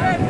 Hey!